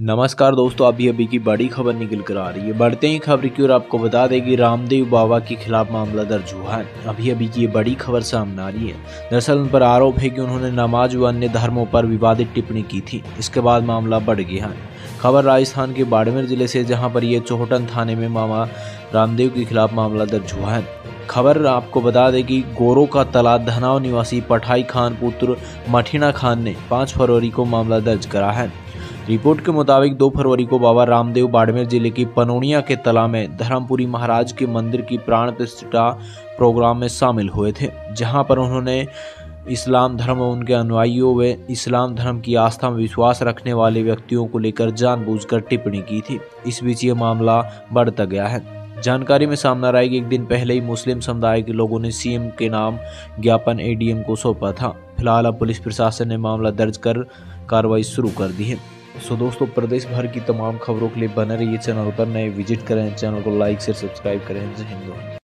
नमस्कार दोस्तों, अभी अभी की बड़ी खबर निकल कर आ रही है। बढ़ते ही खबर की ओर आपको बता दें कि रामदेव बाबा के खिलाफ मामला दर्ज हुआ है। अभी अभी की ये बड़ी खबर सामने आ रही है। दरअसल उन पर आरोप है कि उन्होंने नमाज़ व अन्य धर्मों पर विवादित टिप्पणी की थी। इसके बाद मामला बढ़ गया है। खबर राजस्थान के बाड़मेर ज़िले से जहाँ पर ये चौहटन थाने में मामा रामदेव के खिलाफ मामला दर्ज हुआ है। खबर आपको बता दें कि गोरो का तला धनाव निवासी पठाई खान पुत्र मठीना खान ने 5 फरवरी को मामला दर्ज करा है। रिपोर्ट के मुताबिक 2 फरवरी को बाबा रामदेव बाड़मेर ज़िले की पनोनिया के तला में धर्मपुरी महाराज के मंदिर की प्राण प्रतिष्ठा प्रोग्राम में शामिल हुए थे, जहाँ पर उन्होंने इस्लाम धर्म और उनके अनुयायियों व इस्लाम धर्म की आस्था में विश्वास रखने वाले व्यक्तियों को लेकर जानबूझकर टिप्पणी की थी। इस बीच ये मामला बढ़ता गया है। जानकारी में सामने आया कि एक दिन पहले ही मुस्लिम समुदाय के लोगों ने सीएम के नाम ज्ञापन एडीएम को सौंपा था। फ़िलहाल अब पुलिस प्रशासन ने मामला दर्ज कर कार्रवाई शुरू कर दी है। सो दोस्तों, प्रदेश भर की तमाम खबरों के लिए बने रहिए चैनल पर। नए विज़िट करें, चैनल को लाइक, शेयर, सब्सक्राइब करें। जय हिंद।